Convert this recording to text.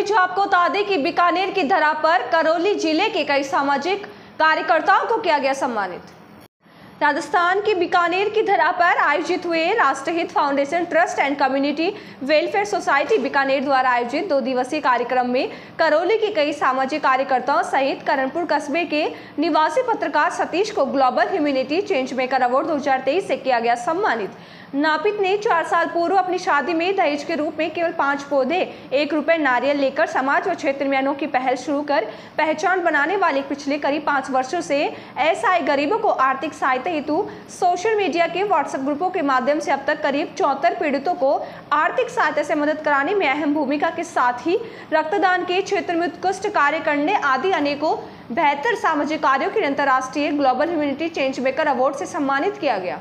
जो आपको बता दें कि बीकानेर की धरा पर करौली ज़िले के कई सामाजिक कार्यकर्ताओं को किया गया सम्मानित। राजस्थान के बीकानेर की धरा पर आयोजित हुए Rashtrahit foundation trust and community welfare society Bikaner द्वारा आयोजित दो दिवसीय कार्यक्रम में करौली के कई सामाजिक कार्यकर्ताओं सहित करणपुर कस्बे के निवासी पत्रकार सतीश को global humanity change maker award 2023 से किया गया सम्मानित। नापित ने चार साल पूर्व अपनी शादी में दहेज के रूप में केवल पाँच पौधे, एक रुपए नारियल लेकर समाज व क्षेत्र में अनोखी पहल शुरू कर पहचान बनाने वाले पिछले करीब पाँच वर्षों से ऐसा गरीबों को आर्थिक सहायता हेतु सोशल मीडिया के व्हाट्सएप ग्रुपों के माध्यम से अब तक करीब चौहत्तर पीड़ितों को आर्थिक सहायता से मदद कराने में अहम भूमिका के साथ ही रक्तदान के क्षेत्र में उत्कृष्ट कार्य करने आदि अनेकों बेहतर सामाजिक कार्यों के अंतर्राष्ट्रीय global humanity change maker award से सम्मानित किया गया।